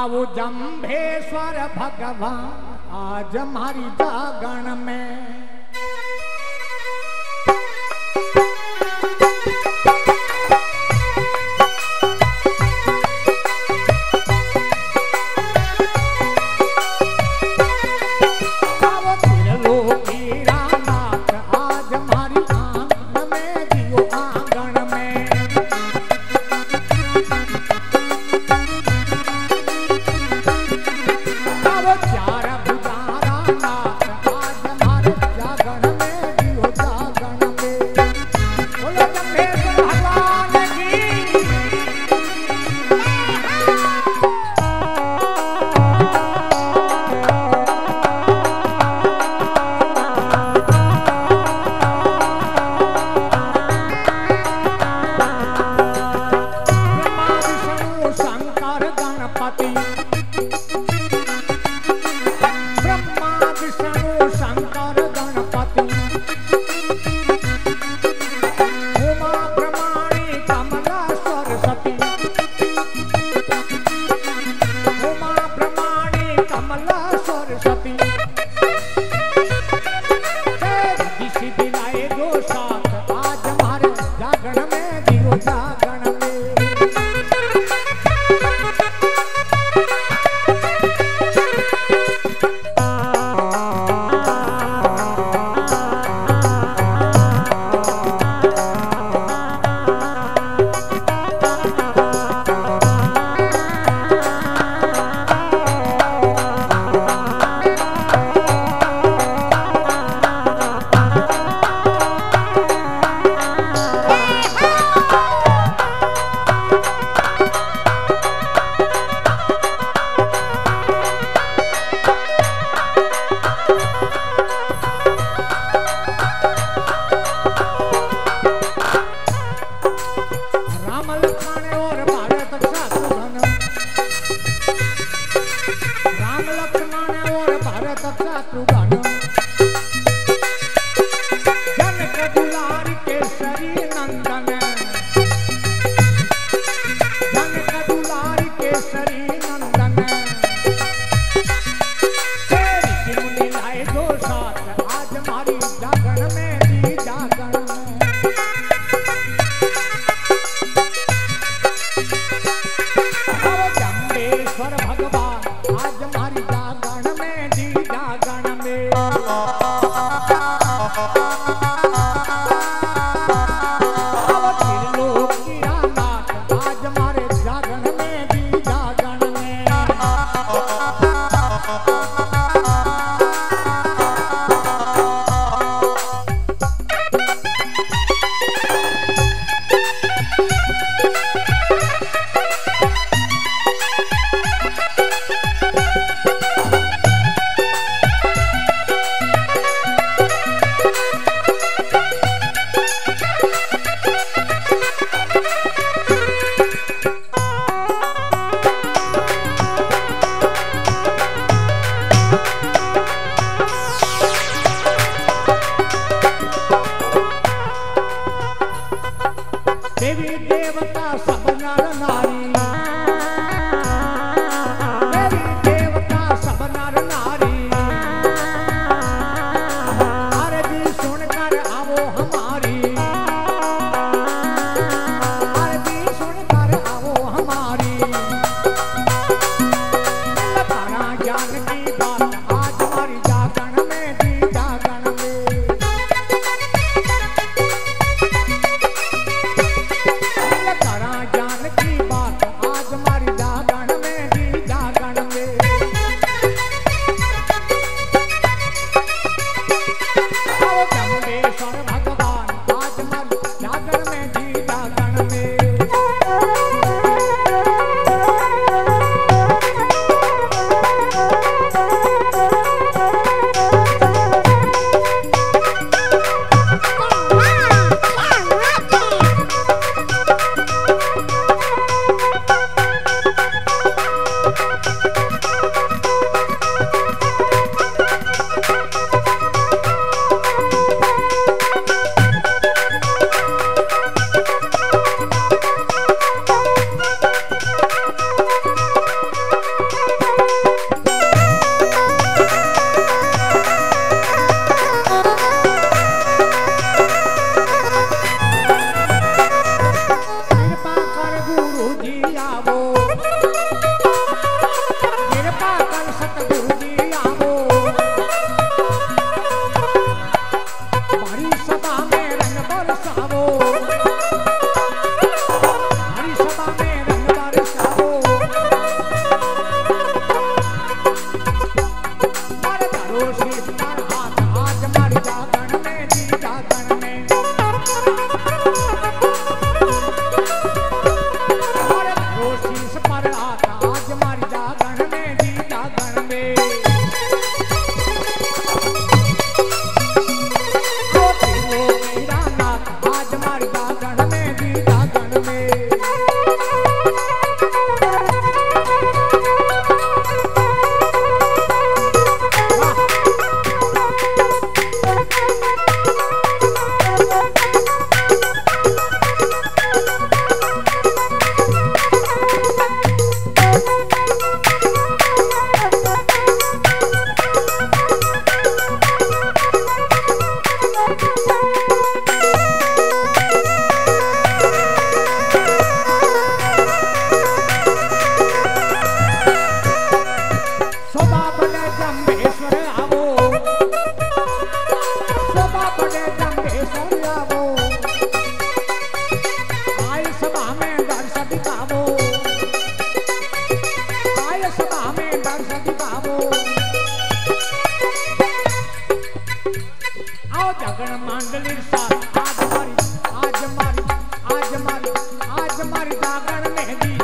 आओ जम्भेश्वर भगवान आज हमारी जागण में my life for the. 不敢呢。咋不？सागर mehndi